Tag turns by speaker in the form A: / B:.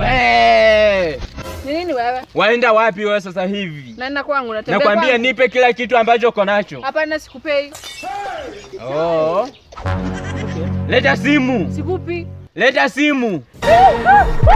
A: We,
B: Ni nini wewe?
A: waenda wapi wewe sasa hivi?
B: Naenda kwangu natembea.
A: Nakwambia nipe kila kitu ambacho uko nacho.
B: Hapana sikupei.
A: Oh. Okay. Leta simu.
B: Sikupi.
A: Leta simu.
B: Ah!